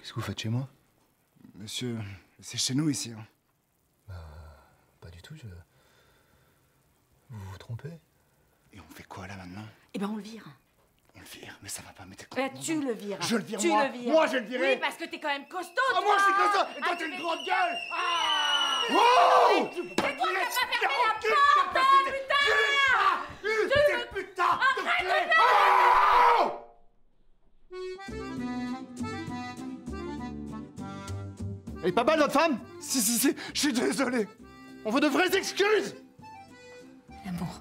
Qu'est-ce que vous faites chez moi? Monsieur, c'est chez nous ici. Hein. Pas du tout, je. Vous vous trompez? Et on fait quoi là maintenant? Eh ben on le vire. On le vire, mais ça va pas mettre Eh, tu le vires. Je le vire, tu moi. le vires. Moi, je le virerai. Oui, parce que t'es quand même costaud. Ah, moi je suis ça Et toi Ah, t'as tu une grande gueule Ah Wow Mais toi, t'as pas fermé la porte, putain Ces putains de Oh Elle est pas mal notre femme? Si, si, si, je suis désolé. On veut de vraies excuses L'amour.